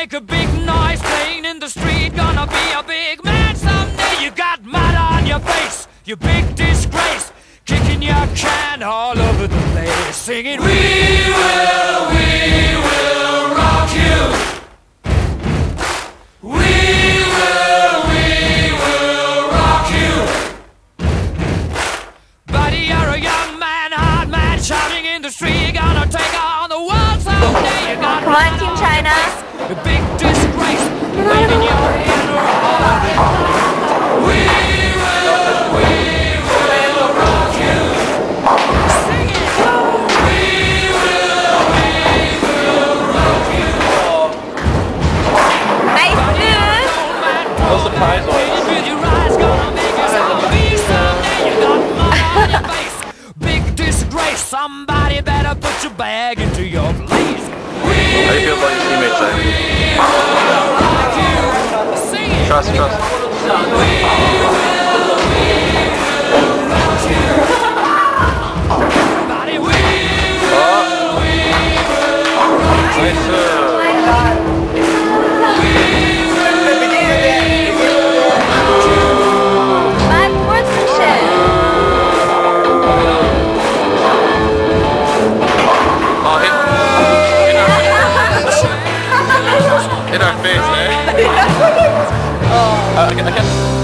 make a big noise playing in the street. Gonna be a big man someday. You got mud on your face, you big disgrace. Kicking your can all over the place, singing, We will, we will rock you. We will, we will rock you. Buddy, you're a young man, hard man, shouting in the street. Gonna take on the world someday. You got Come on, Team China. A big disgrace, waving your hand all over the place. We will, we will rock you. Sing it. We will, we will rock you. Nice move. Old man, No surprise one. with your eyes gonna make us happy someday. You got mud face, big disgrace. Somebody better put your bag into your place. How do Trust, trust. Everybody, we Nice serve. Bad sportsmanship. Oh, hit, hit, our, hit our face, eh? I, I, I can.